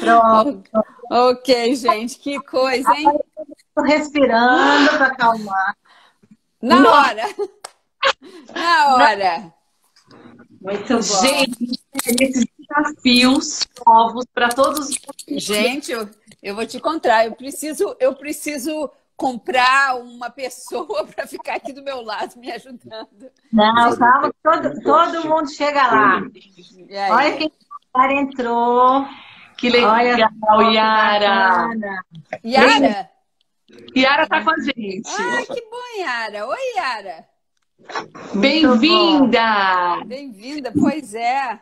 Pronto. Ok, gente, que coisa, hein? Estou respirando para acalmar. Na hora! Na hora! Muito bom. Gente, esses desafios novos para todos os. Gente, eu, eu vou te contar, eu preciso, eu preciso comprar uma pessoa para ficar aqui do meu lado me ajudando. Não, calma, todo, todo mundo chega lá. Olha quem entrou. Que legal, Olha, Yara. Yara? Yara tá com a gente. Ai, que bom, Yara. Oi, Yara. Bem-vinda! Bem-vinda, pois é.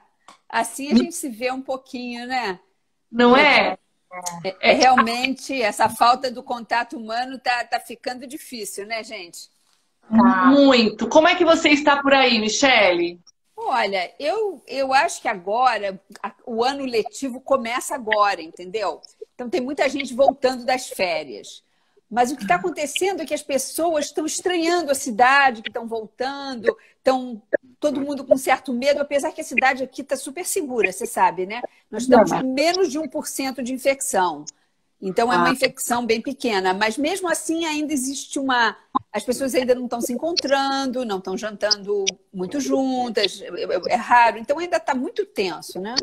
Assim a gente se vê um pouquinho, né? Não é? É, é realmente essa falta do contato humano tá, tá ficando difícil, né, gente? Tá. Muito. Como é que você está por aí, Michele? Olha, eu, eu acho que agora o ano letivo começa agora, entendeu? Então tem muita gente voltando das férias. Mas o que está acontecendo é que as pessoas estão estranhando a cidade, que estão voltando, estão todo mundo com certo medo, apesar que a cidade aqui está super segura, você sabe, né? Nós estamos com menos de 1% de infecção. Então é uma ah. infecção bem pequena, mas mesmo assim ainda existe uma. As pessoas ainda não estão se encontrando, não estão jantando muito juntas, é, é raro, então ainda está muito tenso, né?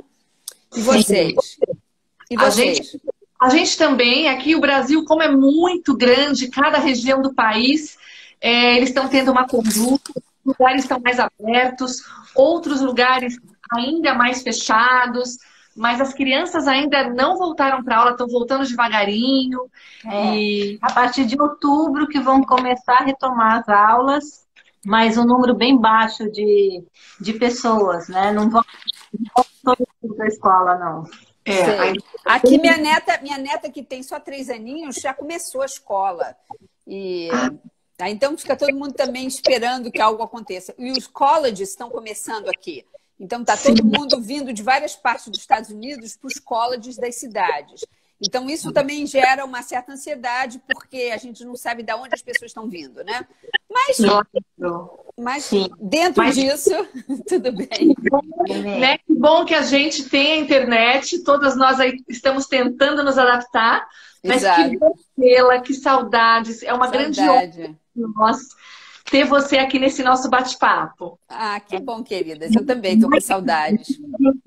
E vocês? E vocês? A gente, a gente também, aqui o Brasil, como é muito grande, cada região do país, é, eles estão tendo uma conduta, lugares estão mais abertos, outros lugares ainda mais fechados mas as crianças ainda não voltaram para aula, estão voltando devagarinho. É, e... A partir de outubro que vão começar a retomar as aulas, mas um número bem baixo de, de pessoas, né? Não vão, não para a escola, não. É, Aqui minha neta, minha neta que tem só três aninhos, já começou a escola. E ah. então fica todo mundo também esperando que algo aconteça. E os colleges estão começando aqui. Então, está todo mundo vindo de várias partes dos Estados Unidos para os colleges das cidades. Então, isso também gera uma certa ansiedade, porque a gente não sabe de onde as pessoas estão vindo, né? Mas, mas dentro mas... disso, tudo bem. Né? Que bom que a gente tem a internet, todas nós aí estamos tentando nos adaptar, mas Exato. que bom que saudades, é uma Saudade. grande honra nós ter você aqui nesse nosso bate-papo. Ah, que bom, queridas. Eu também estou com saudades.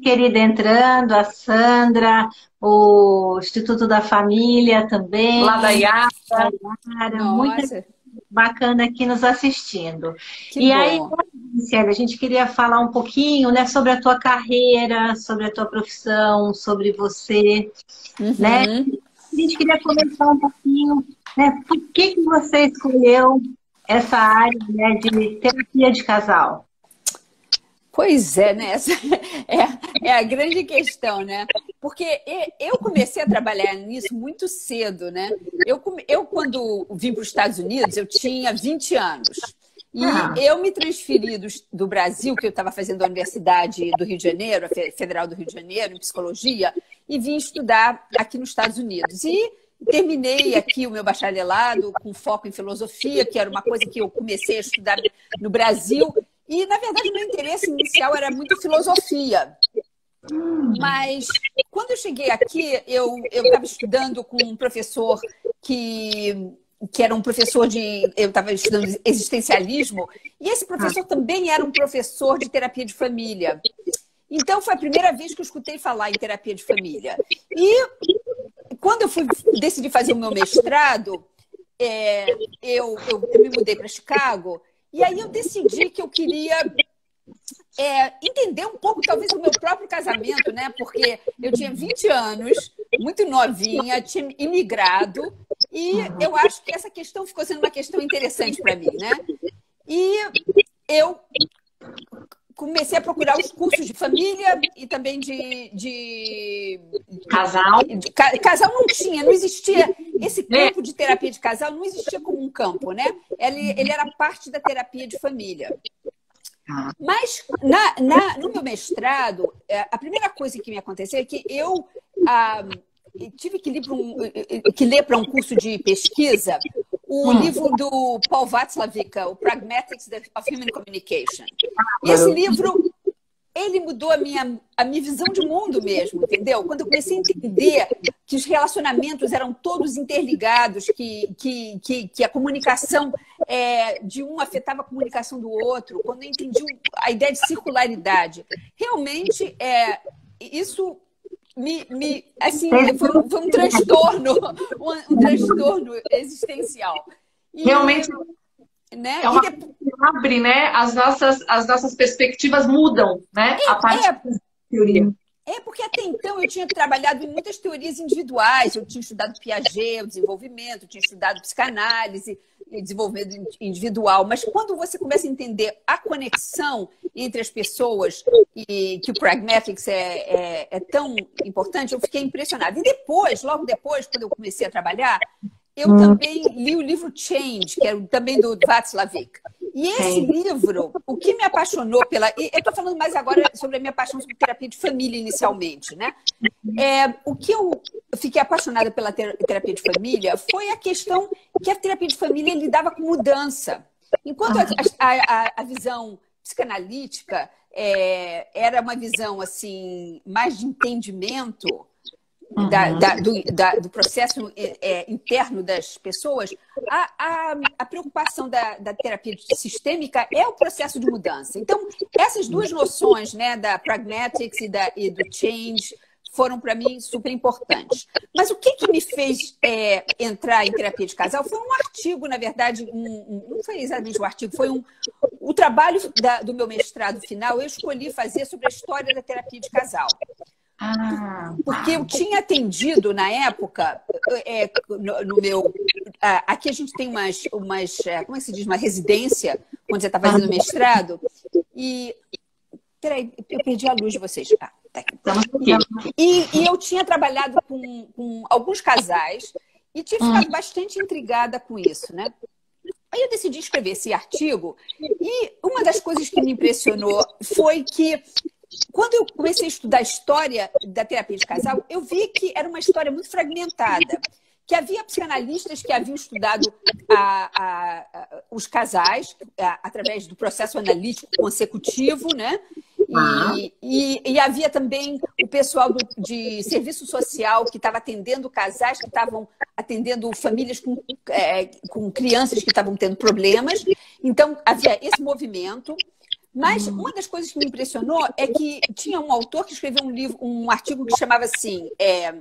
Querida entrando, a Sandra, o Instituto da Família também. Lá da Yara. Muito bacana aqui nos assistindo. Que e bom. aí, Célia, a gente queria falar um pouquinho né, sobre a tua carreira, sobre a tua profissão, sobre você, uhum. né? A gente queria comentar um pouquinho, né? Por que, que você escolheu essa área né, de terapia de casal? Pois é, né? Essa é, é a grande questão, né? Porque eu comecei a trabalhar nisso muito cedo, né? Eu, eu quando vim para os Estados Unidos, eu tinha 20 anos. E ah. eu me transferi do, do Brasil, que eu estava fazendo a Universidade do Rio de Janeiro, a Federal do Rio de Janeiro, em psicologia, e vim estudar aqui nos Estados Unidos. E Terminei aqui o meu bacharelado com foco em filosofia, que era uma coisa que eu comecei a estudar no Brasil. E, na verdade, meu interesse inicial era muito filosofia. Mas quando eu cheguei aqui, eu estava estudando com um professor que, que era um professor de. Eu estava estudando existencialismo, e esse professor também era um professor de terapia de família. Então, foi a primeira vez que eu escutei falar em terapia de família. E quando eu fui decidi fazer o meu mestrado, é, eu, eu, eu, me mudei para Chicago e aí eu decidi que eu queria é, entender um pouco, talvez, o meu próprio casamento, né? Porque eu tinha 20 anos, muito novinha, tinha imigrado e eu acho que essa questão ficou sendo uma questão interessante para mim, né? E eu comecei a procurar os cursos de família e também de. de casal? De, casal não tinha, não existia. Esse é. campo de terapia de casal não existia como um campo, né? Ele, ele era parte da terapia de família. Ah. Mas na, na, no meu mestrado, é, a primeira coisa que me aconteceu é que eu ah, tive que ler para um, que ler para um curso de pesquisa o hum. livro do Paul Václavica, o Pragmatics of Human Communication. E esse livro ele mudou a minha, a minha visão de mundo mesmo, entendeu? Quando eu comecei a entender que os relacionamentos eram todos interligados, que, que, que, que a comunicação é, de um afetava a comunicação do outro, quando eu entendi a ideia de circularidade, realmente é, isso me, me assim, foi, foi um transtorno, um, um transtorno existencial. E, Realmente né? É uma e depois... abre, né? As nossas, as nossas perspectivas mudam, né? É, a parte é, da teoria. É porque até então eu tinha trabalhado em muitas teorias individuais. Eu tinha estudado Piaget, o desenvolvimento, eu tinha estudado psicanálise e desenvolvimento individual. Mas quando você começa a entender a conexão entre as pessoas e que o pragmatics é, é, é tão importante, eu fiquei impressionada. E depois, logo depois, quando eu comecei a trabalhar, eu hum. também li o livro Change, que é também do Václavic. E esse Sim. livro, o que me apaixonou pela. Eu estou falando mais agora sobre a minha paixão sobre terapia de família, inicialmente, né? É, o que eu fiquei apaixonada pela terapia de família foi a questão que a terapia de família lidava com mudança. Enquanto a, a, a visão psicanalítica é, era uma visão assim mais de entendimento, da, da, do, da, do, processo é, é, interno das pessoas, a, a, a preocupação da, terapia sistêmica é o processo de mudança. Então, essas duas noções, né, da pragmatics e, da, e do change, foram para mim super importantes. Mas o que, que me fez é, entrar em terapia de casal foi um artigo, na verdade, um, um, não foi exatamente um artigo, foi um, o trabalho da, do meu mestrado final. Eu escolhi fazer sobre a história da terapia de casal. Ah, Porque eu tinha atendido na época, é, no, no, meu. Aqui a gente tem umas, umas. É, como é que se diz? Uma residência, onde você está fazendo mestrado. E. Peraí, eu perdi a luz de vocês. Ah, tá aqui. E, e eu tinha trabalhado com, com alguns casais e tinha ficado bastante intrigada com isso, né? Aí eu decidi escrever esse artigo e uma das coisas que me impressionou foi que quando eu comecei a estudar a história da terapia de casal, eu vi que era uma história muito fragmentada. Que havia psicanalistas que haviam estudado a, a, a, os casais através do processo analítico consecutivo, né? E, e, e, havia também o pessoal do, de serviço social que estava atendendo casais que estavam atendendo famílias com, é, com crianças que estavam tendo problemas. Então, havia esse movimento. Mas uma das coisas que me impressionou é que tinha um autor que escreveu um livro, um artigo que chamava assim é,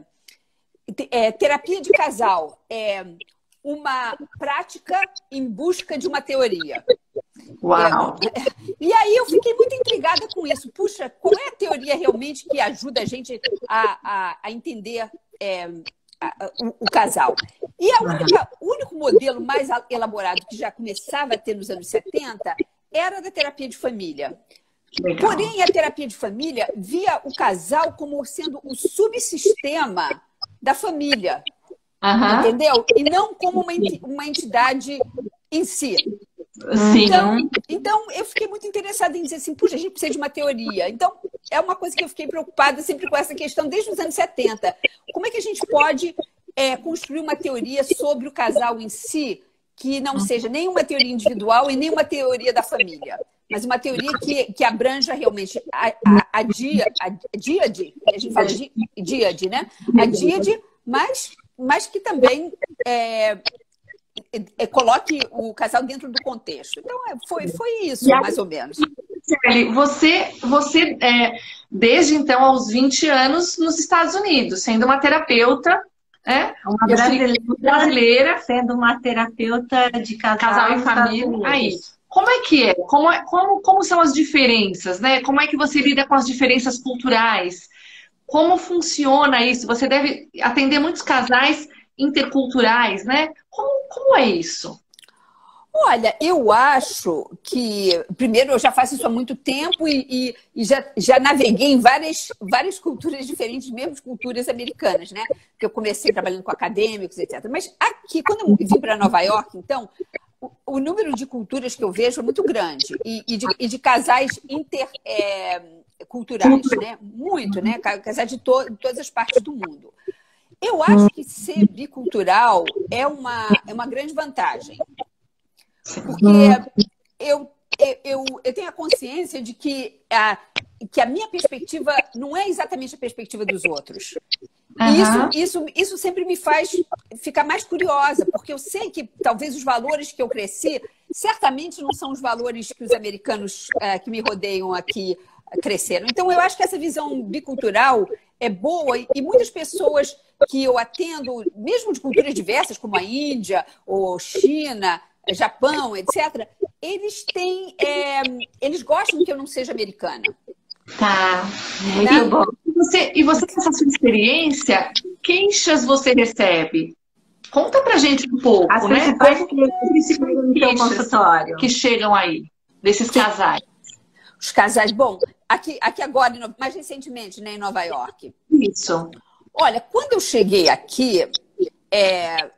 é, terapia de casal, é uma prática em busca de uma teoria. Uau! É, e aí eu fiquei muito intrigada com isso. Puxa, qual é a teoria realmente que ajuda a gente a, a, a entender é, a, o, o, casal? E única, o único modelo mais elaborado que já começava a ter nos anos 70 era da terapia de família. Legal. Porém, a terapia de família via o casal como sendo o subsistema da família. Uhum. Entendeu? E não como uma entidade em si. Sim. Então, então, eu fiquei muito interessada em dizer assim, puxa, a gente precisa de uma teoria. Então, é uma coisa que eu fiquei preocupada sempre com essa questão desde os anos 70. Como é que a gente pode é, construir uma teoria sobre o casal em si que não seja nenhuma teoria individual e nenhuma teoria da família, mas uma teoria que, que abranja realmente a, a, a, dia, a díade, a gente fala di, díade, né? A díade, mas, mas que também é, é, coloque o casal dentro do contexto. Então, é, foi, foi isso, mais ou menos. Você, você é, desde então, aos 20 anos, nos Estados Unidos, sendo uma terapeuta é? Uma brasileira, brasileira, sendo uma terapeuta de casal, casal e família. Aí, como é que é? Como, é? como, como são as diferenças, né? Como é que você lida com as diferenças culturais? Como funciona isso? Você deve atender muitos casais interculturais, né? Como, como é isso? Olha, eu acho que, primeiro, eu já faço isso há muito tempo e, e, e, já, já naveguei em várias, várias culturas diferentes, mesmo culturas americanas, né? Porque eu comecei trabalhando com acadêmicos, etc. Mas aqui, quando eu vim para Nova York, então, o, o, número de culturas que eu vejo é muito grande e, e de, de, casais interculturais, é, né? Muito, né? Casais de, to, de todas as partes do mundo. Eu acho que ser bicultural é uma, é uma grande vantagem. Porque eu, eu, eu tenho a consciência de que a, que a minha perspectiva não é exatamente a perspectiva dos outros. Uhum. Isso, isso, isso sempre me faz ficar mais curiosa, porque eu sei que talvez os valores que eu cresci certamente não são os valores que os americanos uh, que me rodeiam aqui cresceram. Então, eu acho que essa visão bicultural é boa e muitas pessoas que eu atendo, mesmo de culturas diversas, como a Índia, ou China, Japão, etc., eles têm. É, eles gostam que eu não seja americana. Tá, muito né? bom. E você, e você, com essa sua experiência, queixas você recebe? Conta pra gente um pouco, As né? principais que chegam aí, desses casais. Os casais, bom, aqui, aqui agora, mais recentemente, né, em Nova York. Isso. Olha, quando eu cheguei aqui, é,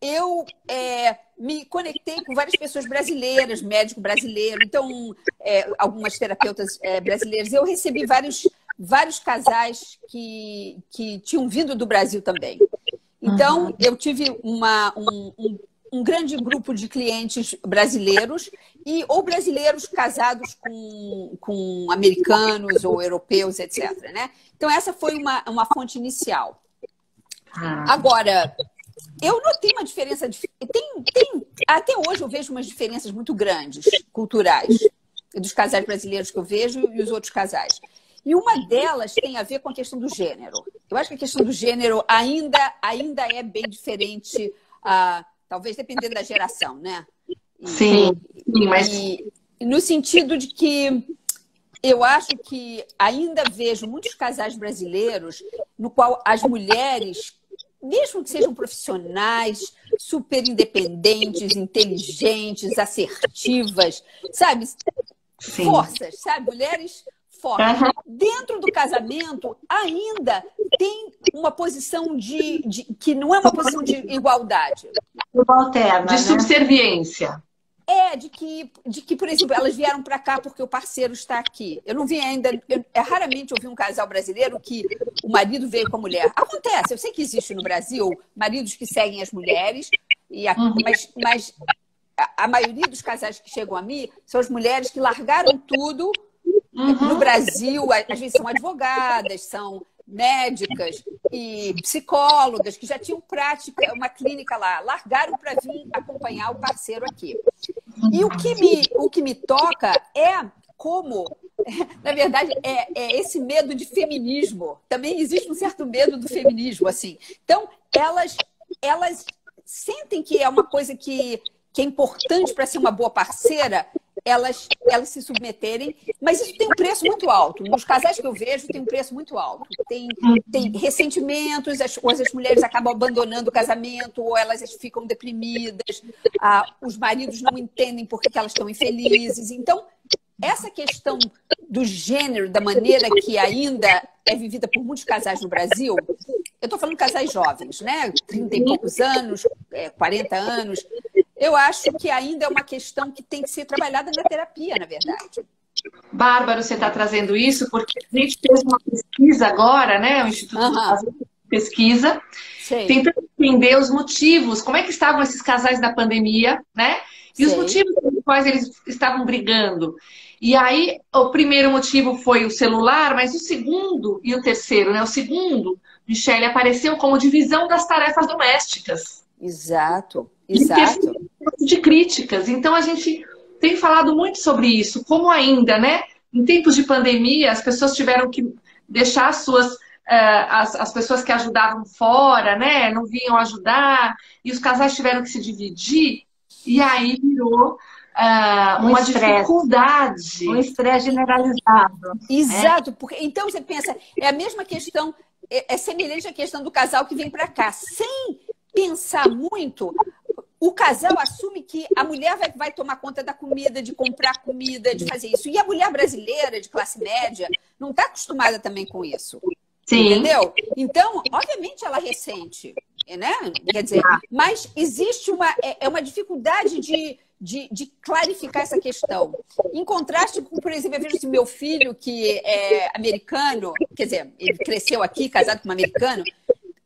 eu é, me conectei com várias pessoas brasileiras, médico brasileiro, então é, algumas terapeutas é, brasileiras. Eu recebi vários, vários casais que, que tinham vindo do Brasil também. Então, uhum. eu tive uma, um, um, um, grande grupo de clientes brasileiros e ou brasileiros casados com, com americanos ou europeus, etc. Né? Então, essa foi uma, uma fonte inicial. Ah. Agora, eu notei uma diferença. De, tem, tem, até hoje eu vejo umas diferenças muito grandes, culturais, dos casais brasileiros que eu vejo e os outros casais. E uma delas tem a ver com a questão do gênero. Eu acho que a questão do gênero ainda, ainda é bem diferente, uh, talvez dependendo da geração, né? E, sim, sim, mas. E, no sentido de que eu acho que ainda vejo muitos casais brasileiros no qual as mulheres mesmo que sejam profissionais, super independentes, inteligentes, assertivas, sabe? Sim. Forças, sabe? Mulheres fortes. Uhum. Dentro do casamento, ainda tem uma posição de, de, que não é uma posição de igualdade. Subalterna, de né? subserviência. É, de que, de que, por exemplo, elas vieram para cá porque o parceiro está aqui. Eu não vi ainda. Eu, é raramente ouvi um casal brasileiro que o marido veio com a mulher. Acontece, eu sei que existe no Brasil maridos que seguem as mulheres, e a, uhum. mas, mas a, a, maioria dos casais que chegam a mim são as mulheres que largaram tudo. Uhum. No Brasil, às vezes são advogadas, são médicas e psicólogas que já tinham prática, uma clínica lá, largaram para vir acompanhar o parceiro aqui. E o que me, o que me toca é como, na verdade, é, é esse medo de feminismo. Também existe um certo medo do feminismo, assim. Então, elas, elas sentem que é uma coisa que, que é importante para ser uma boa parceira, elas, elas se submeterem, mas isso tem um preço muito alto. Nos casais que eu vejo, tem um preço muito alto. Tem, tem ressentimentos, as, ou as mulheres acabam abandonando o casamento, ou elas ficam deprimidas, ah, os maridos não entendem por que elas estão infelizes. Então, essa questão do gênero, da maneira que ainda é vivida por muitos casais no Brasil, eu estou falando casais jovens, né? 30 e poucos anos, 40 é, anos, eu acho que ainda é uma questão que tem que ser trabalhada na terapia, na verdade. Bárbara, você está trazendo isso porque a gente fez uma pesquisa agora, né? O Instituto uhum. pesquisa, Sei. tentando entender os motivos, como é que estavam esses casais na pandemia, né? E Sei. os motivos pelos quais eles estavam brigando. E aí, o primeiro motivo foi o celular, mas o segundo e o terceiro, né? O segundo, Michele, apareceu como divisão das tarefas domésticas. Exato, exato. De críticas. Então, a gente tem falado muito sobre isso, como ainda, né? Em tempos de pandemia, as pessoas tiveram que deixar as suas. Uh, as, as pessoas que ajudavam fora, né? Não vinham ajudar, e os casais tiveram que se dividir, e aí virou Uh, uma dificuldade. Um estresse generalizado. Exato, porque então você pensa, é a mesma questão, é, é semelhante à questão do casal que vem para cá, sem pensar muito. O casal assume que a mulher vai, vai tomar conta da comida, de comprar comida, de fazer isso. E a mulher brasileira, de classe média, não está acostumada também com isso. Sim. Entendeu? Então, obviamente, ela ressente. Né? Quer dizer, mas existe uma, é, é uma dificuldade de, de, de, clarificar essa questão. Em contraste com, por exemplo, eu vejo assim, meu filho, que é americano, quer dizer, ele cresceu aqui, casado com uma americana,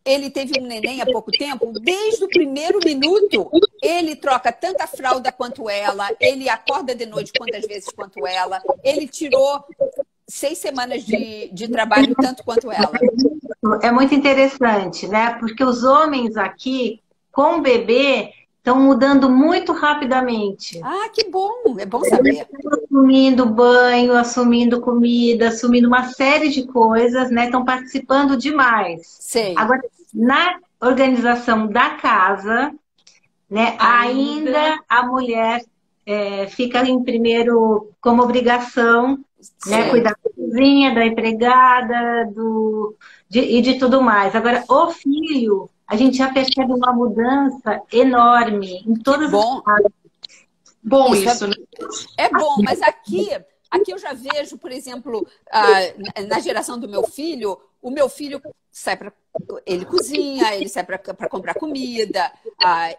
ele teve um neném há pouco tempo, desde o primeiro minuto, ele troca tanta fralda quanto ela, ele acorda de noite quantas vezes quanto ela, ele tirou seis semanas de, de trabalho tanto quanto ela. É muito interessante, né? Porque os homens aqui, com o bebê, estão mudando muito rapidamente. Ah, que bom! É bom saber. Assumindo banho, assumindo comida, assumindo uma série de coisas, né? Estão participando demais. Sim. Agora, na organização da casa, né? Ainda, ainda a mulher é, fica em primeiro como obrigação né? Cuidar da cozinha, da empregada, do, de, e de tudo mais. Agora, o filho, a gente já percebe uma mudança enorme em todas bom. as áreas. Bom isso, isso né? É bom, mas aqui, aqui eu já vejo, por exemplo, na geração do meu filho, o meu filho sai para ele cozinha, ele sai para comprar comida.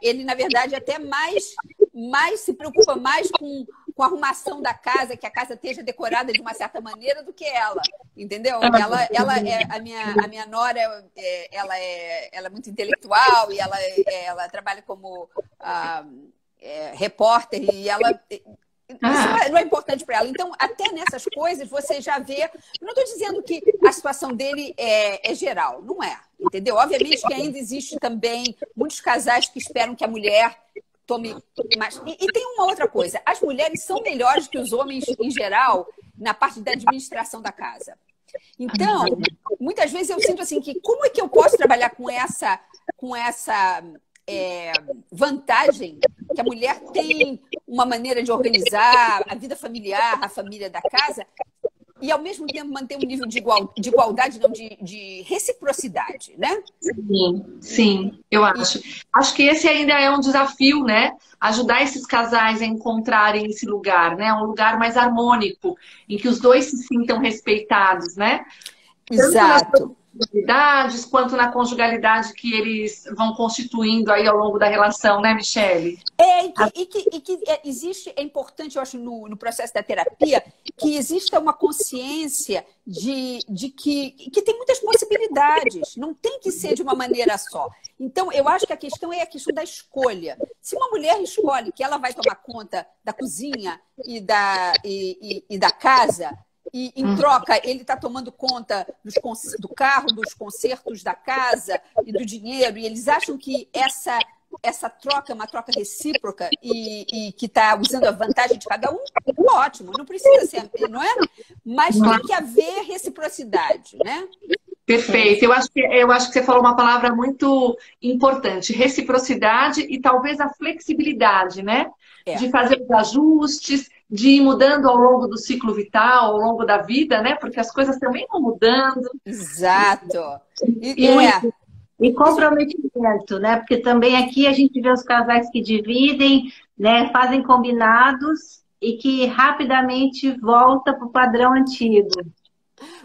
ele, na verdade, até mais, mais se preocupa mais com com a arrumação da casa, que a casa esteja decorada de uma certa maneira do que ela, entendeu? Ela, ela é a minha, a minha nora, é, ela é, ela é muito intelectual e ela, é, ela trabalha como ah, é, repórter e ela isso ah. não é importante para ela. Então, até nessas coisas, você já vê. Não estou dizendo que a situação dele é, é, geral, não é. Entendeu? Obviamente que ainda existe também muitos casais que esperam que a mulher tome mais. E, e, tem uma outra coisa: as mulheres são melhores que os homens em geral na parte da administração da casa. Então, muitas vezes eu sinto assim que como é que eu posso trabalhar com essa com essa é, vantagem que a mulher tem uma maneira de organizar a vida familiar, a família da casa, e ao mesmo tempo manter um nível de, igual, de igualdade, não de, de reciprocidade, né? Sim, sim, eu acho. Acho que esse ainda é um desafio, né? Ajudar esses casais a encontrarem esse lugar, né? Um lugar mais harmônico, em que os dois se sintam respeitados, né? Exato conjugalidades, quanto na conjugalidade que eles vão constituindo aí ao longo da relação, né, Michele? É, e que, e que, e que é, existe, é importante, eu acho, no, no, processo da terapia, que exista uma consciência de, de que, que tem muitas possibilidades, não tem que ser de uma maneira só. Então, eu acho que a questão é a questão da escolha. Se uma mulher escolhe que ela vai tomar conta da cozinha e da, e, e, e da casa, e em troca ele está tomando conta do carro, dos consertos da casa e do dinheiro, e eles acham que essa essa troca é uma troca recíproca e, e que está usando a vantagem de cada um, ótimo, não precisa ser, não é? Mas tem que haver reciprocidade, né? Perfeito. Eu acho, que, eu acho que você falou uma palavra muito importante: reciprocidade e talvez a flexibilidade, né? É. De fazer os ajustes, de ir mudando ao longo do ciclo vital, ao longo da vida, né? Porque as coisas também vão mudando. Exato. E, e, é. e comprometimento, né? Porque também aqui a gente vê os casais que dividem, né? Fazem combinados e que rapidamente volta para o padrão antigo.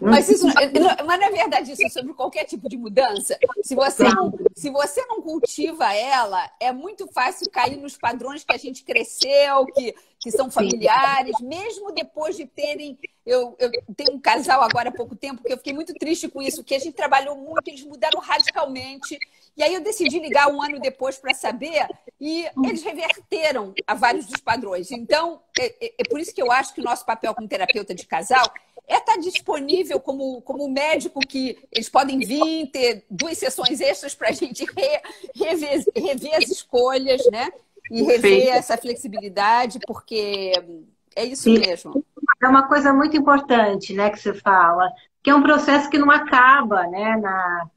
Mas, isso, mas não é verdade isso sobre qualquer tipo de mudança. Se você, não, se você não cultiva ela, é muito fácil cair nos padrões que a gente cresceu, que, que são familiares, mesmo depois de terem. Eu, eu tenho um casal agora há pouco tempo que eu fiquei muito triste com isso, que a gente trabalhou muito, eles mudaram radicalmente. E aí eu decidi ligar um ano depois para saber, e eles reverteram a vários dos padrões. Então, é, é, é por isso que eu acho que o nosso papel como terapeuta de casal é estar tá disponível como, como médico que eles podem vir, ter duas sessões extras para a gente re, rever, rever as escolhas, né? E rever essa flexibilidade, porque é isso Sim. mesmo. É uma coisa muito importante, né, que você fala, que é um processo que não acaba, né, na,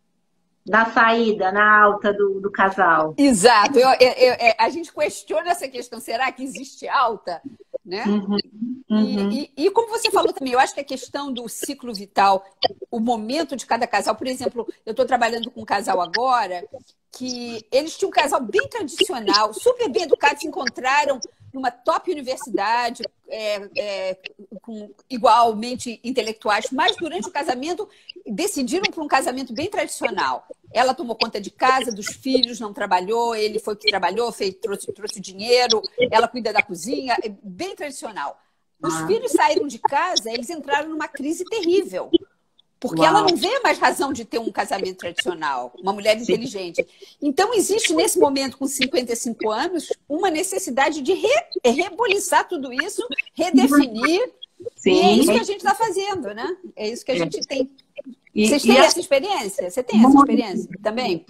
na saída, na alta do, do casal. Exato. Eu, eu, eu, é, a gente questiona essa questão, será que existe alta? Né? Uhum, uhum. E, e, e, como você falou também, eu acho que a questão do ciclo vital, o momento de cada casal, por exemplo, eu estou trabalhando com um casal agora que eles tinham um casal bem tradicional, super bem educados, se encontraram numa top universidade, é, é, com igualmente intelectuais, mas durante o casamento decidiram por um casamento bem tradicional. Ela tomou conta de casa, dos filhos, não trabalhou, ele foi que trabalhou, fez, trouxe, trouxe dinheiro, ela cuida da cozinha, é bem tradicional. Os ah. filhos saíram de casa, eles entraram numa crise terrível. Porque Uau. ela não vê mais razão de ter um casamento tradicional, uma mulher inteligente. Então, existe nesse momento, com 55 anos, uma necessidade de re, reboliçar tudo isso, redefinir Sim. E é isso que a gente está fazendo, né? É isso que a é. gente tem. E, Vocês têm essa experiência? Você tem essa experiência também?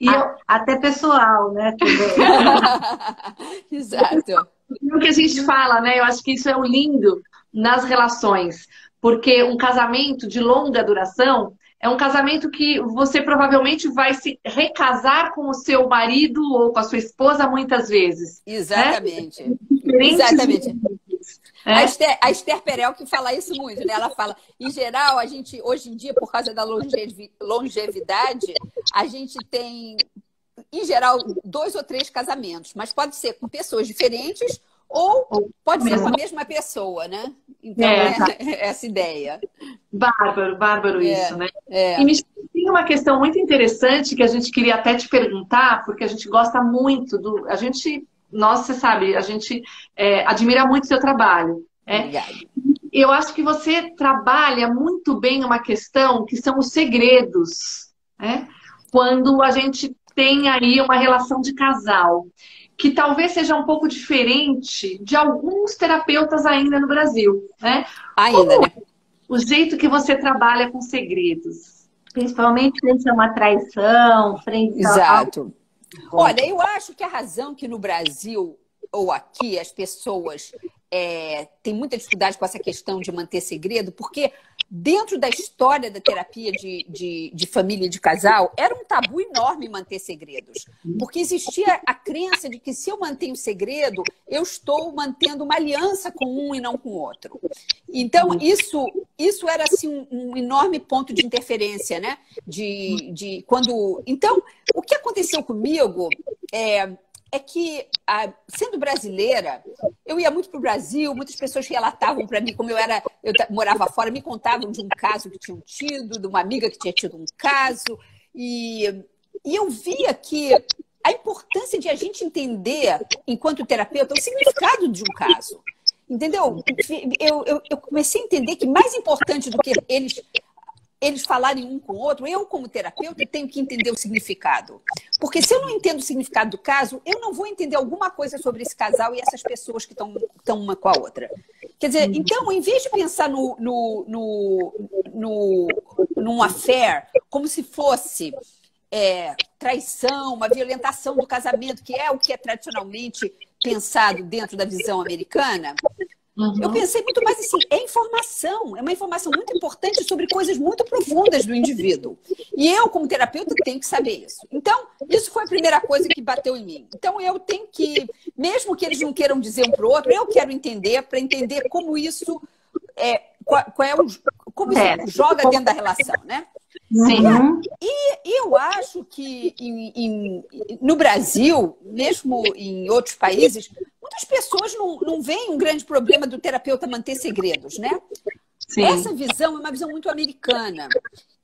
E eu, até pessoal, né? Exato. O que a gente fala, né? Eu acho que isso é o lindo nas relações. Porque um casamento de longa duração é um casamento que você provavelmente vai se recasar com o seu marido ou com a sua esposa muitas vezes. Exatamente. Né? Exatamente. É. A, Esther, a Esther Perel que fala isso muito, né? Ela fala, em geral, a gente, hoje em dia, por causa da longevidade, a gente tem, em geral, dois ou três casamentos, mas pode ser com pessoas diferentes ou pode ser com a mesma pessoa, né? Então, é, é essa ideia. Bárbaro, bárbaro é, isso, né? É. E me tem uma questão muito interessante que a gente queria até te perguntar, porque a gente gosta muito do. A gente, nós, você sabe, a gente é, admira muito o seu trabalho. É? Obrigada. Eu acho que você trabalha muito bem uma questão que são os segredos, né? Quando a gente tem aí uma relação de casal que talvez seja um pouco diferente de alguns terapeutas ainda no Brasil, né? Ainda, Como né? O jeito que você trabalha com segredos. Principalmente frente a uma traição, frente Exato. Olha, eu acho que a razão que no Brasil ou aqui as pessoas é, têm muita dificuldade com essa questão de manter segredo, porque dentro da história da terapia de, de, de, família e de casal, era um tabu enorme manter segredos. Porque existia a crença de que se eu mantenho segredo, eu estou mantendo uma aliança com um e não com o outro. Então, isso, isso era assim, um, um enorme ponto de interferência, né? De, de quando. Então, o que aconteceu comigo é, é que, sendo brasileira, eu ia muito para o Brasil, muitas pessoas relatavam para mim como eu era, eu morava fora, me contavam de um caso que tinham tido, de uma amiga que tinha tido um caso, e, e eu via que a importância de a gente entender, enquanto terapeuta, o significado de um caso. Entendeu? Eu, eu, eu comecei a entender que mais importante do que eles eles falarem um com o outro, eu, como terapeuta, tenho que entender o significado. Porque se eu não entendo o significado do caso, eu não vou entender alguma coisa sobre esse casal e essas pessoas que estão uma com a outra. Quer dizer, então, em vez de pensar no, no, no, no, num affair como se fosse é, traição, uma violentação do casamento, que é o que é tradicionalmente pensado dentro da visão americana, Uhum. Eu pensei muito mais assim, é informação, é uma informação muito importante sobre coisas muito profundas do indivíduo. E eu, como terapeuta, tenho que saber isso. Então, isso foi a primeira coisa que bateu em mim. Então, eu tenho que, mesmo que eles não queiram dizer um para o outro, eu quero entender, para entender como isso é, qual, qual é o, como isso é. joga dentro da relação, né? Sim. E, e, eu acho que em, em, no Brasil, mesmo em outros países, muitas pessoas não, não veem um grande problema do terapeuta manter segredos, né? Sim. Essa visão é uma visão muito americana,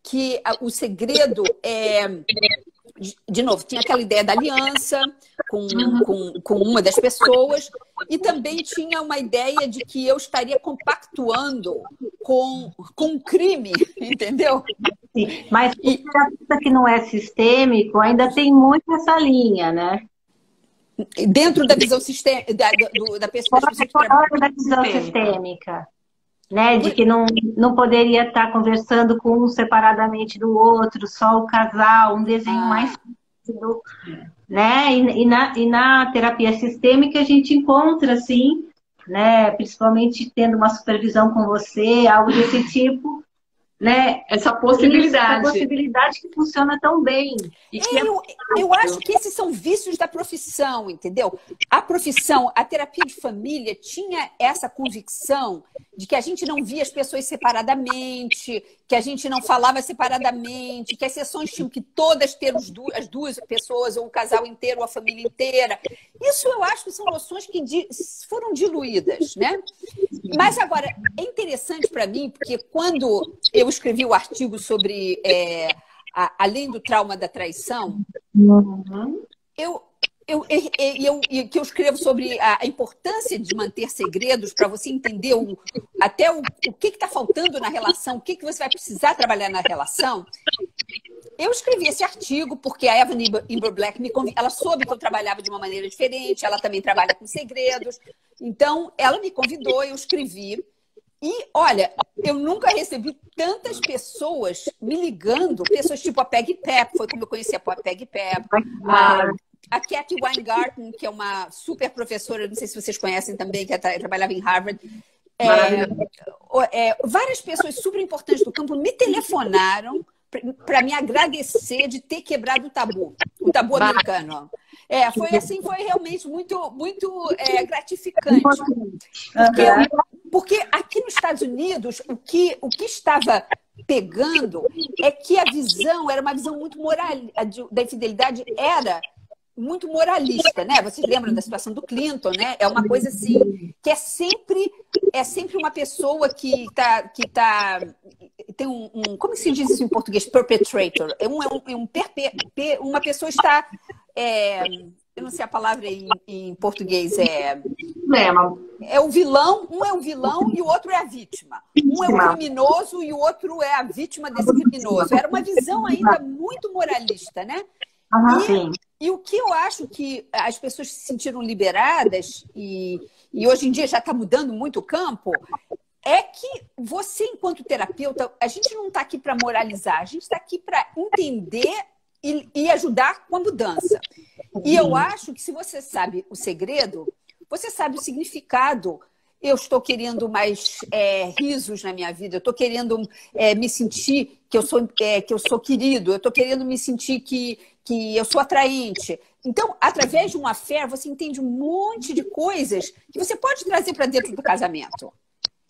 que o segredo é. De novo, tinha aquela ideia da aliança com, com, com uma das pessoas, e também tinha uma ideia de que eu estaria compactuando com, com um crime, entendeu? Sim, mas o terapeuta que não é sistêmico ainda tem muito essa linha, né? Dentro da visão sistêmica, da, do, da pessoa da visão sistêmica. Né, de que não, não poderia estar conversando com um separadamente do outro, só o casal, um desenho ah. mais do, né? E, e, na, e na terapia sistêmica a gente encontra, assim, né? Principalmente tendo uma supervisão com você, algo desse tipo, né? Essa possibilidade. Essa possibilidade que funciona tão bem. É, eu, eu acho que esses são vícios da profissão, entendeu? A profissão, a terapia de família tinha essa convicção de que a gente não via as pessoas separadamente, que a gente não falava separadamente, que as sessões tinham que todas ter as duas pessoas, ou o casal inteiro, ou a família inteira. Isso eu acho que são noções que foram diluídas, né? Mas agora, é interessante para mim, porque quando eu escrevi o artigo sobre é, a, além do trauma da traição, uhum. eu, eu, eu, eu, que eu escrevo sobre a, importância de manter segredos para você entender o, até o, o que está faltando na relação, o que, que você vai precisar trabalhar na relação. Eu escrevi esse artigo porque a Evan Imber Black me ela soube que eu trabalhava de uma maneira diferente, ela também trabalha com segredos. Então, ela me convidou, eu escrevi. E, olha, eu nunca recebi tantas pessoas me ligando, pessoas tipo a Peg Pep, foi como eu conheci a Peg Pep, a, a Kathy Weingarten, que é uma super professora, não sei se vocês conhecem também, que trabalhava em Harvard. É, é, várias pessoas super importantes do campo me telefonaram para me agradecer de ter quebrado o tabu, o tabu americano. É, foi assim, foi realmente muito, muito é, gratificante. Porque, porque aqui nos Estados Unidos, o que, o que estava pegando é que a visão era uma visão muito moral, da infidelidade era muito moralista, né? Vocês lembram da situação do Clinton, né? É uma coisa assim que é sempre é sempre uma pessoa que tá que tá tem um, um como se diz isso em português? Perpetrator. É um, é um, é perpe, uma pessoa está é, eu não sei a palavra em, em português é é o vilão um é o vilão e o outro é a vítima. Um é o criminoso e o outro é a vítima desse criminoso. Era uma visão ainda muito moralista, né? Uhum, e, e, o que eu acho que as pessoas se sentiram liberadas, e, e hoje em dia já está mudando muito o campo, é que você, enquanto terapeuta, a gente não está aqui para moralizar, a gente está aqui para entender e, e, ajudar com a mudança. E eu acho que se você sabe o segredo, você sabe o significado eu estou querendo mais é, risos na minha vida, eu estou querendo é, me sentir que eu sou, é, que eu sou querido, eu estou querendo me sentir que, que eu sou atraente. Então, através de uma fé, você entende um monte de coisas que você pode trazer para dentro do casamento.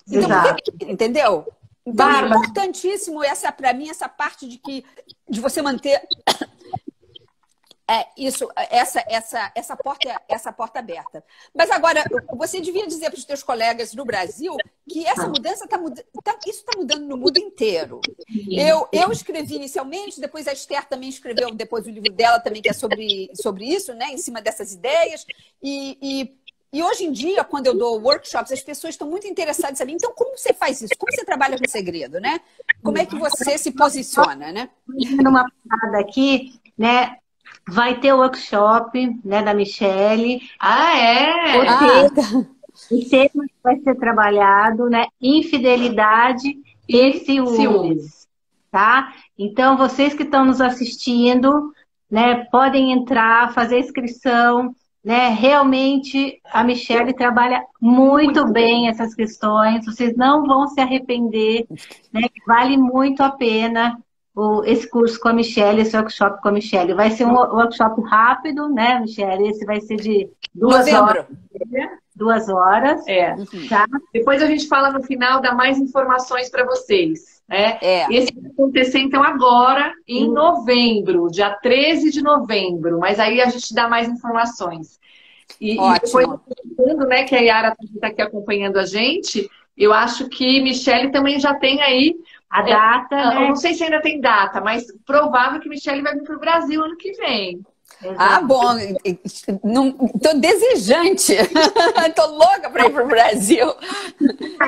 Então, entendeu? Então, é importantíssimo essa para mim essa parte de que de você manter é, isso, essa, essa, essa, porta, essa porta aberta. Mas agora, você devia dizer para os seus colegas no Brasil que essa mudança está mudando, tá, isso está mudando no mundo inteiro. Eu, eu escrevi inicialmente, depois a Esther também escreveu depois o livro dela também, que é sobre, sobre isso, né? Em cima dessas ideias. E, e, e hoje em dia, quando eu dou workshops, as pessoas estão muito interessadas em saber, então, como você faz isso? Como você trabalha com segredo, né? Como é que você se posiciona, né? Numa parada aqui, né? Vai ter o workshop né, da Michelle. Ah, é? O, ah, tema, o tema que vai ser trabalhado, né? Infidelidade e ciúmes. ciúmes. Tá? Então, vocês que estão nos assistindo, né, podem entrar, fazer inscrição. Né? Realmente, a Michelle trabalha muito bem essas questões. Vocês não vão se arrepender. Né? Vale muito a pena o, esse curso com a Michelle, esse workshop com a Michelle. Vai ser um workshop rápido, né, Michelle? Esse vai ser de duas Novembro. horas. Duas horas. É. Tá? Depois a gente fala no final, dá mais informações para vocês. Né? É. Esse vai acontecer, então, agora, em hum. novembro, dia 13 de novembro. Mas aí a gente dá mais informações. E, e depois, né, que a Yara está aqui acompanhando a gente, eu acho que Michelle também já tem aí a data. É, né? Eu não sei se ainda tem data, mas provável que Michelle vai vir para o Brasil ano que vem. Exato. Ah, bom, estou desejante, estou louca para ir para o Brasil.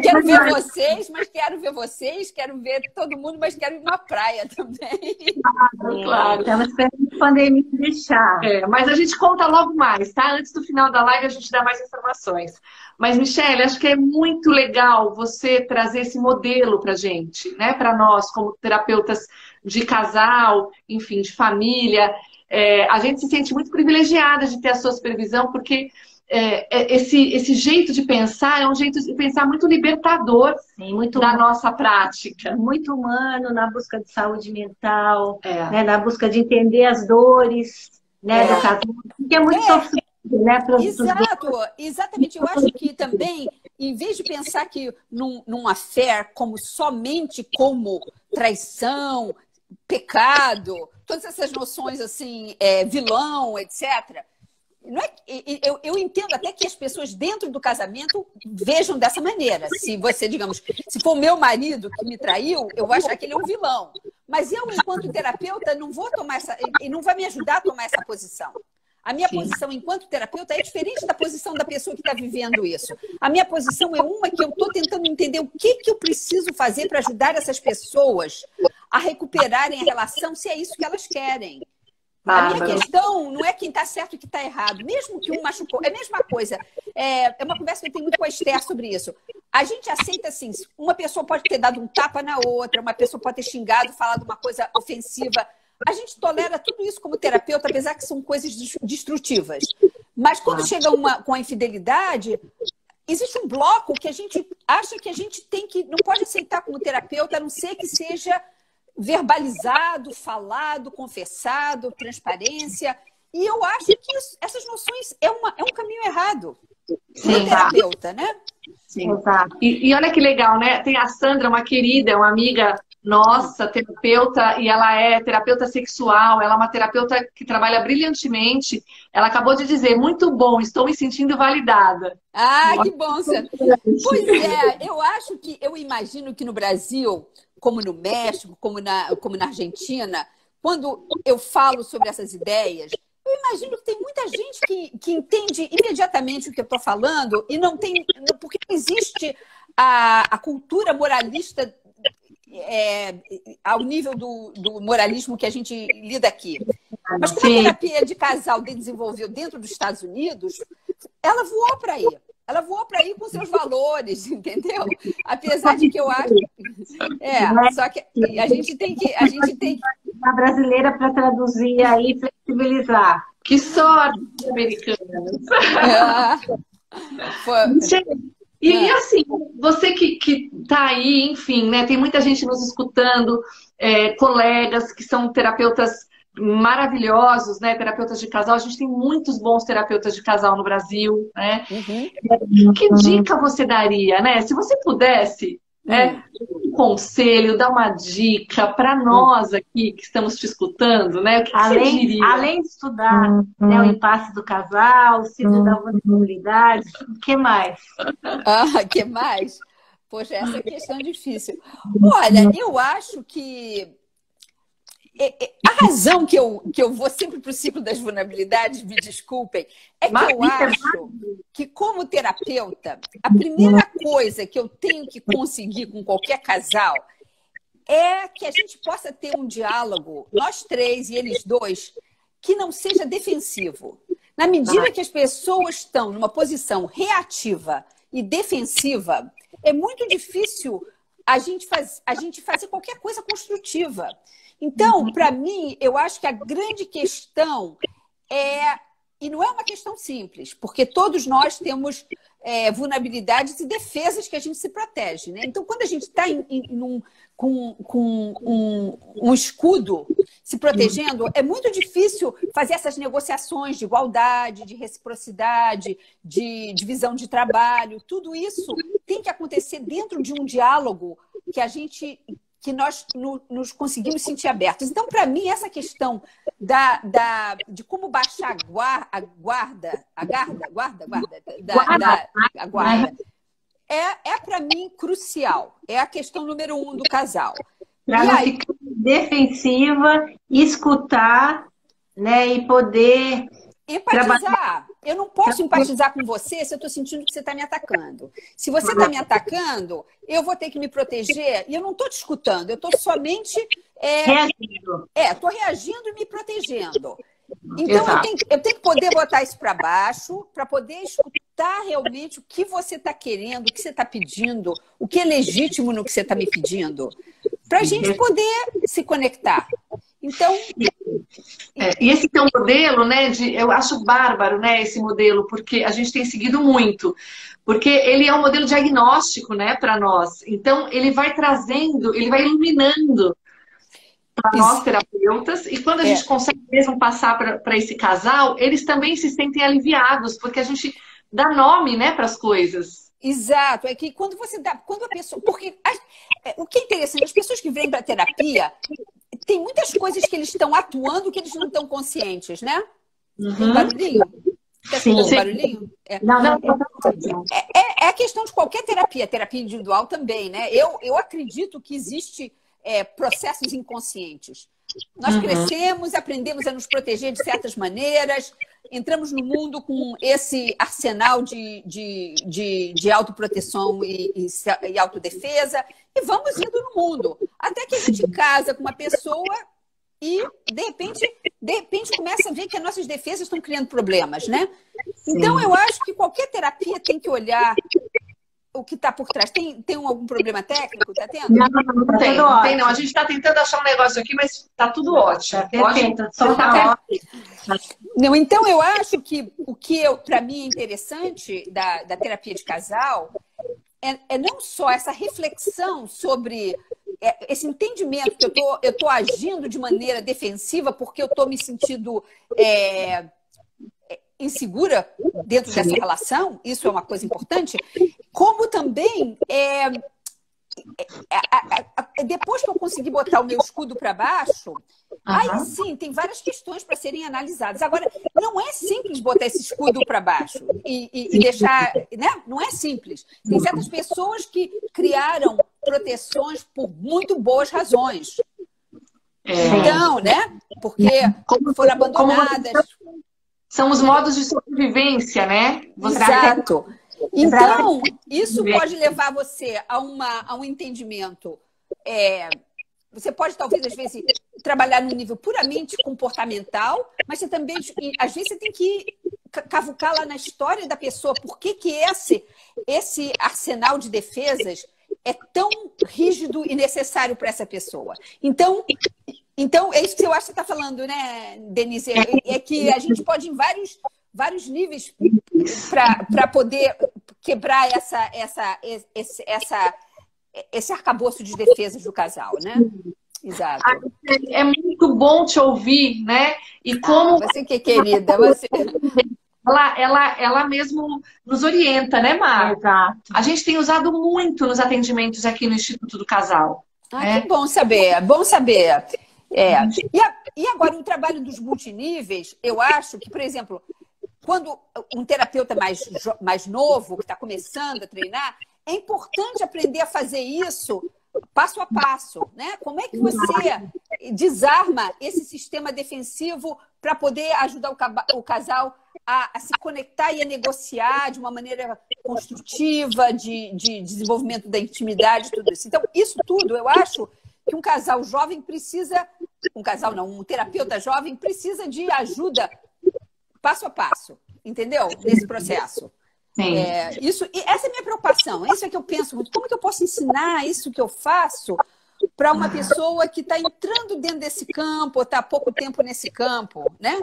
Quero ver vocês, mas quero ver vocês, quero ver todo mundo, mas quero ir na praia também. Ah, claro, estamos esperando a pandemia deixar. É, mas a gente conta logo mais, tá? Antes do final da live a gente dá mais informações. Mas, Michelle, acho que é muito legal você trazer esse modelo para gente, né? Para nós, como terapeutas de casal, enfim, de família. É, a gente se sente muito privilegiada de ter a sua supervisão, porque é, é, esse, esse jeito de pensar é um jeito de pensar muito libertador Sim, muito da humano, nossa prática. Muito humano na busca de saúde mental, é. né, na busca de entender as dores né, do é. casal, que é muito é. sofrido. Né, Exato, exatamente. Eu acho que também, em vez de pensar que num, num affair como somente como traição, pecado, todas essas noções assim, é, vilão, etc. Não é, eu, eu entendo até que as pessoas dentro do casamento vejam dessa maneira. Se você, digamos, se for meu marido que me traiu, eu vou achar que ele é um vilão. Mas eu, enquanto terapeuta, não vou tomar essa. e não vai me ajudar a tomar essa posição. A minha Sim. posição enquanto terapeuta é diferente da posição da pessoa que está vivendo isso. A minha posição é uma que eu estou tentando entender o que, que eu preciso fazer para ajudar essas pessoas a recuperarem a relação, se é isso que elas querem. A minha questão não é quem está certo e quem está errado. Mesmo que um machucou. É a mesma coisa. É, é uma conversa que eu tenho muito com a Esther sobre isso. a gente aceita assim, uma pessoa pode ter dado um tapa na outra, uma pessoa pode ter xingado, falado uma coisa ofensiva. A gente tolera tudo isso como terapeuta, apesar que são coisas destrutivas. Mas quando chega uma, com a infidelidade, existe um bloco que a gente acha que a gente tem que, não pode aceitar como terapeuta, a não ser que seja verbalizado, falado, confessado, transparência. E eu acho que isso, essas noções é, uma, é um caminho errado. Sim, terapeuta, né? Sim. Exato. E, e, olha que legal, né? Tem a Sandra, uma querida, uma amiga nossa, terapeuta, e ela é terapeuta sexual, ela é uma terapeuta que trabalha brilhantemente. Ela acabou de dizer, muito bom, estou me sentindo validada. Ah, que bom, Sandra. Pois é, eu acho que, eu imagino que no Brasil, como no México, como na, como na Argentina, quando eu falo sobre essas ideias, eu imagino que tem muita gente que, que entende imediatamente o que eu estou falando e não tem. Porque não existe a, a cultura moralista é, ao nível do, do, moralismo que a gente lida aqui. Mas como Sim. a terapia de casal desenvolveu dentro dos Estados Unidos, ela voou para aí. Ela voou para aí com seus valores, entendeu? Apesar de que eu acho. É, só que a gente tem que. A gente tem que... A brasileira para traduzir aí, flexibilizar. Que sorte, americanas! É. Foi... E, é. assim, você que, que tá aí, enfim, né? Tem muita gente nos escutando, é, colegas que são terapeutas maravilhosos, né? Terapeutas de casal. A gente tem muitos bons terapeutas de casal no Brasil, né? Uhum. Que dica você daria, né? Se você pudesse é, um conselho, dar uma dica para nós aqui que estamos te escutando, né? O que além, você diria? Além de estudar uhum. né, o impasse do casal, o ciclo uhum. da vulnerabilidade, o que mais? Ah, que mais? Poxa, essa é questão difícil. Olha, eu acho que a razão que eu, que eu vou sempre para o ciclo das vulnerabilidades, me desculpem, é que eu acho que, como terapeuta, a primeira coisa que eu tenho que conseguir com qualquer casal é que a gente possa ter um diálogo, nós três e eles dois, que não seja defensivo. Na medida que as pessoas estão numa posição reativa e defensiva, é muito difícil a gente, faz, a gente fazer qualquer coisa construtiva. Então, uhum. para mim, eu acho que a grande questão é. E não é uma questão simples, porque todos nós temos é, vulnerabilidades e defesas que a gente se protege. Né? Então, quando a gente está com, com um, um, escudo se protegendo, é muito difícil fazer essas negociações de igualdade, de reciprocidade, de divisão de trabalho. Tudo isso tem que acontecer dentro de um diálogo que a gente que nós no, nos conseguimos sentir abertos. Então, para mim, essa questão da, da, de como baixar a, guarda, a guarda, a guarda, guarda, guarda, da, guarda. Da, a guarda, é, é para mim crucial. É a questão número um do casal. Para não aí... ficar defensiva, escutar, né, e poder empatizar. Trabalhar. Eu não posso empatizar com você se eu estou sentindo que você está me atacando. Se você está me atacando, eu vou ter que me proteger e eu não estou te escutando, eu estou somente. É, reagindo. É, estou reagindo e me protegendo. Então, eu tenho, eu tenho, que poder botar isso para baixo, para poder escutar realmente o que você está querendo, o que você está pedindo, o que é legítimo no que você está me pedindo, para a gente poder se conectar. Então. É, e esse teu modelo, né, de, eu acho bárbaro, né, esse modelo, porque a gente tem seguido muito. Porque ele é um modelo diagnóstico, né, para nós. Então, ele vai trazendo, ele vai iluminando para nós terapeutas, e quando a é. gente consegue mesmo passar para esse casal, eles também se sentem aliviados, porque a gente dá nome, né, para as coisas. Exato, é que quando você dá, quando a pessoa, porque é, o que é interessante, as pessoas que vêm para terapia, tem muitas coisas que eles estão atuando que eles não estão conscientes, né? Uhum. Tem barulhinho? Tá sim, sim. barulhinho? É. Não, não, não. É, é, é, a questão de qualquer terapia, terapia individual também, né? Eu, eu acredito que existe é, processos inconscientes. Nós uhum. crescemos, aprendemos a nos proteger de certas maneiras, entramos no mundo com esse arsenal de, de, de, de autoproteção e, e, e autodefesa e vamos indo no mundo. Até que a gente casa com uma pessoa e, de repente, de repente começa a ver que as nossas defesas estão criando problemas, né? Então, eu acho que qualquer terapia tem que olhar o que está por trás? Tem, tem algum problema técnico? Está tendo? Não, não, não, tá tem, não tem, não. A gente está tentando achar um negócio aqui, mas está tudo ótimo. Tá perfeito, tá ótimo. Não, então eu acho que o que para mim é interessante da, da terapia de casal é, é não só essa reflexão sobre é, esse entendimento que eu tô, eu tô agindo de maneira defensiva porque eu tô me sentindo é, insegura dentro dessa relação, isso é uma coisa importante, como também é, é, é, depois que eu conseguir botar o meu escudo para baixo, uhum. aí sim tem várias questões para serem analisadas. Agora, não é simples botar esse escudo para baixo e, e, e, deixar, né? Não é simples. Tem certas pessoas que criaram proteções por muito boas razões. É. Então, né? Porque foram abandonadas. São os modos de sobrevivência, né? Você Exato. Então, isso pode levar você a, uma, a um entendimento. É, você pode, talvez, às vezes, trabalhar no nível puramente comportamental, mas você também, às vezes, você tem que cavucar lá na história da pessoa por que, que esse, esse arsenal de defesas é tão rígido e necessário para essa pessoa. Então, então, é isso que eu acho que você está falando, né, Denise? É, é que a gente pode, em vários, vários níveis, para poder quebrar essa, essa, esse, essa, esse arcabouço de defesas do casal, né? Exato. É muito bom te ouvir, né? E como. Ah, você que é querida, você. Ela, ela, ela mesmo nos orienta, né, Mar? Exato. A gente tem usado muito nos atendimentos aqui no Instituto do Casal. Ah, é. que bom saber, bom saber. É. E, a, e agora, o trabalho dos multiníveis, eu acho que, por exemplo, quando um terapeuta mais, mais novo, que está começando a treinar, é importante aprender a fazer isso passo a passo, né? Como é que você desarma esse sistema defensivo para poder ajudar o, casal a, a, se conectar e a negociar de uma maneira construtiva, de, de desenvolvimento da intimidade, tudo isso. Então, isso tudo, eu acho que um casal jovem precisa, um casal não, um terapeuta jovem precisa de ajuda passo a passo, entendeu? Nesse processo. Sim. É, isso, e essa é a minha preocupação, isso é que eu penso muito. Como que eu posso ensinar isso que eu faço para uma pessoa que está entrando dentro desse campo, está há pouco tempo nesse campo, né?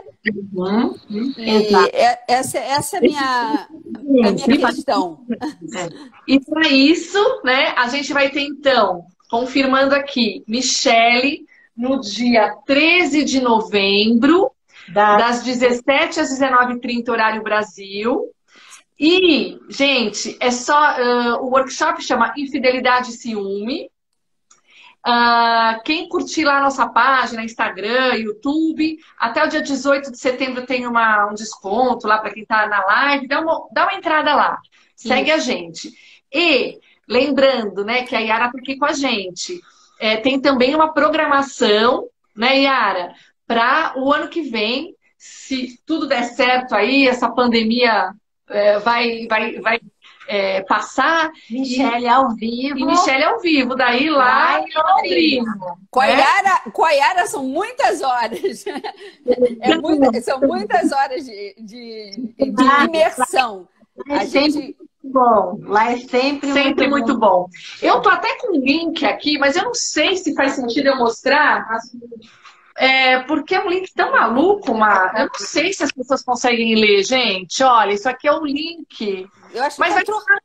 Uhum. É, essa, essa é a minha, a minha questão. E para isso, né, a gente vai ter então confirmando aqui, Michele, no dia 13 de novembro, das 17 às 19h30, horário Brasil. E, gente, é só. Uh, o workshop chama Infidelidade e Ciúme. Uh, quem curtir lá a nossa página, Instagram, YouTube, até o dia 18 de setembro tem uma, um desconto lá para quem está na live. Dá uma, dá uma entrada lá. Segue a gente. E Lembrando, né, que a Yara está aqui com a gente. É, tem também uma programação, né, Yara, para o ano que vem, se tudo der certo aí, essa pandemia é, vai, vai, vai é, passar. Michelle ao vivo. E Michelle ao vivo, daí lá em Londrina. Com a, né? Com a Yara são muitas horas. É muita, são muitas horas de, de, de imersão. A gente bom. Lá é sempre, sempre muito, muito bom. bom. Eu tô até com um link aqui, mas eu não sei se faz sentido eu mostrar. É, porque é um link tão maluco, Mar. Eu não sei se as pessoas conseguem ler, gente. Olha, isso aqui é um link. Eu acho mas vai trocar.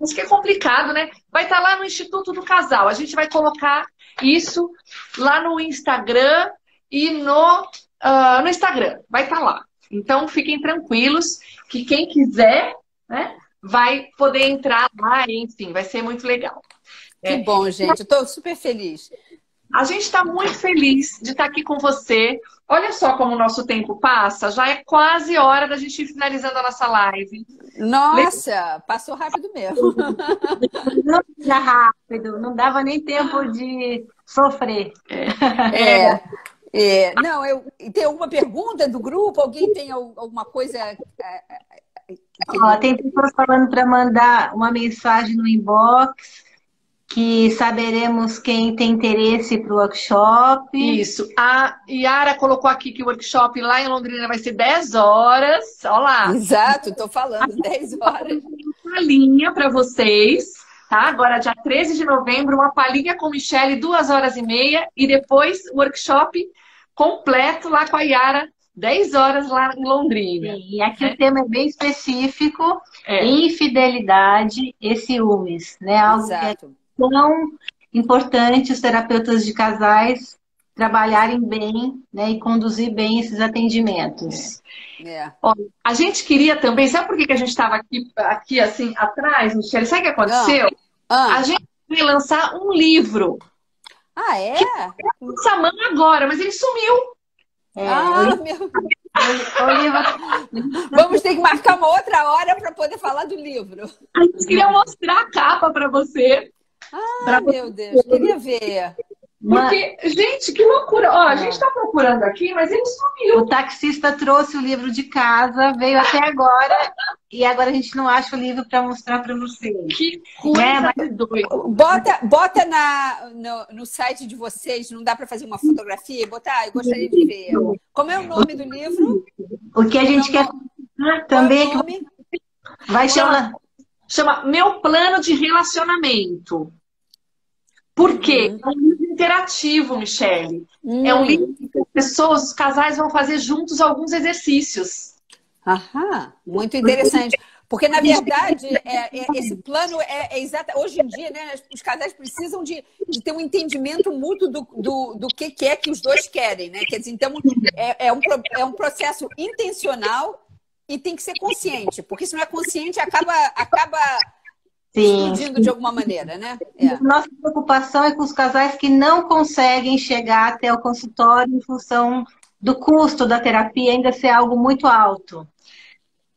Acho que é complicado, né? Vai estar tá lá no Instituto do Casal. A gente vai colocar isso lá no Instagram e no, uh, no Instagram. Vai estar tá lá. Então fiquem tranquilos que quem quiser, né? Vai poder entrar lá, enfim, vai ser muito legal. Que é. bom, gente. Estou super feliz. A gente está muito feliz de estar aqui com você. Olha só como o nosso tempo passa. Já é quase hora da gente ir finalizando a nossa live. Nossa, passou rápido mesmo. Não era rápido, não dava nem tempo de sofrer. É. é. é. Não, eu tem alguma pergunta do grupo? Alguém tem alguma coisa é, Ó, tem pessoas falando para mandar uma mensagem no inbox que saberemos quem tem interesse para o workshop. Isso. A Yara colocou aqui que o workshop lá em Londrina vai ser 10 horas. Olha lá. Exato, estou falando, 10 horas. palhinha para vocês, tá? Agora, dia 13 de novembro, uma palhinha com Michelle, duas horas e meia, e depois workshop completo lá com a Yara 10 horas lá em Londrina. Sim, e aqui é. o tema é bem específico: é. infidelidade e ciúmes, né? Algo Exato. que é tão importante os terapeutas de casais trabalharem bem né, e conduzir bem esses atendimentos. É. É. Ó, a gente queria também, sabe por que, que a gente estava aqui, aqui assim atrás, Michelle? Sabe o que aconteceu? Ah. Ah. A gente vai lançar um livro. Ah, é? Que mão agora, mas ele sumiu. É, ah, meu... Vamos ter que marcar uma outra hora para poder falar do livro. A gente queria mostrar a capa para você. Ah, meu Deus, queria ver. Porque, mas... gente, que loucura. Ó, a gente está procurando aqui, mas ele sumiu. O taxista trouxe o livro de casa, veio até agora, e agora a gente não acha o livro para mostrar para vocês. Que coisa é, mas... doida. Bota, bota na, no, no site de vocês, não dá para fazer uma fotografia e botar? Eu gostaria de ver. Como é o nome do livro? O que a gente quer também é que vai chamar. Chama Meu Plano de Relacionamento. Por quê? Uhum. É um livro interativo, Michele. Uhum. É um hum. livro que as pessoas, os casais vão fazer juntos alguns exercícios. Aham, muito interessante. Porque, na verdade, é, é, esse plano é, é exato. Hoje em dia, né, os casais precisam de, de ter um entendimento mútuo do, do, do que, que, é que os dois querem, né? Quer dizer, então, é, é, um, é um processo intencional e tem que ser consciente, porque se não é consciente, acaba, acaba Sim. explodindo de alguma maneira, né? É. Nossa preocupação é com os casais que não conseguem chegar até o consultório em função do custo da terapia ainda ser algo muito alto.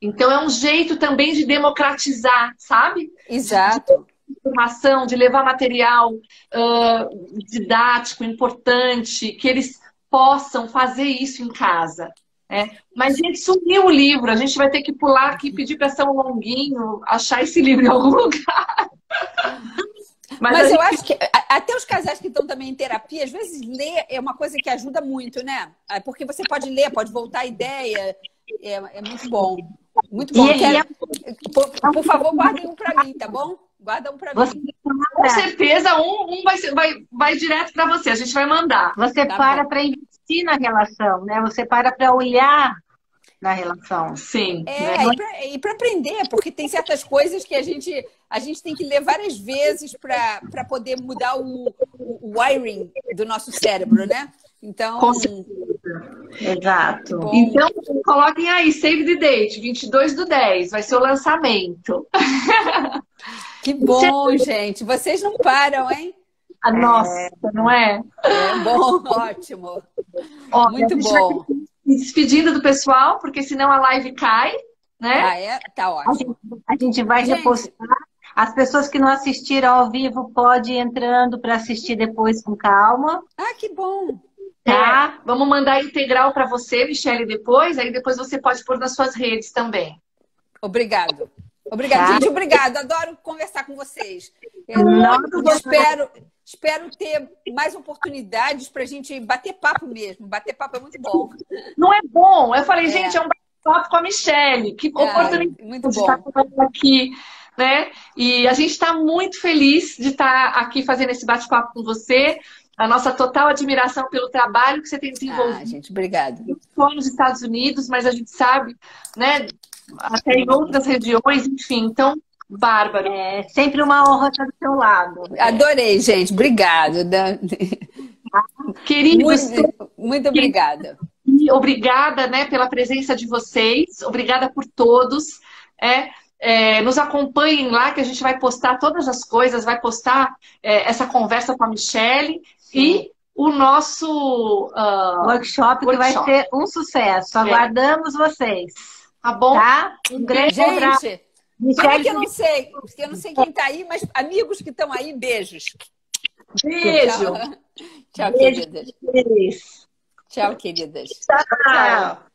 Então é um jeito também de democratizar, sabe? Exato. De informação, de levar material uh, didático, importante, que eles possam fazer isso em casa. É. Mas, gente, sumiu o livro. A gente vai ter que pular aqui, pedir para São Longuinho achar esse livro em algum lugar. Mas, Mas eu gente... acho que até os casais que estão também em terapia, às vezes ler é uma coisa que ajuda muito, né? É porque você pode ler, pode voltar a ideia. É, é muito bom. Muito bom. E, Quero... por, por, favor, guardem um para mim, tá bom? Guarda um para mim. Com certeza, um, um vai, vai, vai direto para você. A gente vai mandar. Você tá para para investir na relação, né? Você para para olhar na relação. Sim. É, né? e para aprender, porque tem certas coisas que a gente, a gente tem que ler várias vezes para poder mudar o, o, wiring do nosso cérebro, né? Então. Com Exato. Bom. Então, coloquem aí, save the date, 22 do 10, vai ser o lançamento. Que bom, gente. Vocês não param, hein? A nossa, é. não é? É bom, ótimo. Ó, Muito bom. despedindo do pessoal, porque senão a live cai, né? Ah, é? Tá ótimo. A gente, a gente vai gente. repostar. As pessoas que não assistiram ao vivo podem ir entrando para assistir depois com calma. Ah, que bom. Tá? É, vamos mandar integral para você, Michele, depois. Aí depois você pode pôr nas suas redes também. Obrigado. Obrigada, tá? gente. Obrigada. Adoro conversar com vocês. Eu espero, espero ter mais oportunidades para a gente bater papo mesmo. Bater papo é muito bom. Não é bom? Eu falei, é. gente, é um bate-papo com a Michelle. Que é, oportunidade muito de estar aqui. Né? E a gente está muito feliz de estar aqui fazendo esse bate-papo com você. A nossa total admiração pelo trabalho que você tem desenvolvido. Ah, gente, obrigada. Só nos Estados Unidos, mas a gente sabe, né, até em outras regiões, enfim. Então, bárbaro. É sempre uma honra estar do seu lado. Adorei, gente. Obrigada. Queridos, muito, muito obrigada. Obrigada né, pela presença de vocês. Obrigada por todos. É, é, nos acompanhem lá, que a gente vai postar todas as coisas, vai postar é, essa conversa com a Michelle Sim. e o nosso uh, workshop, workshop, que vai ser um sucesso. É. Aguardamos vocês. Tá bom? Tá? Um grande Gente, abraço. Michele, que eu não sei, eu não sei quem está aí, mas amigos que estão aí, beijos. Beijo. Tchau, Tchau queridas. Tchau, queridas. Tchau. Tchau.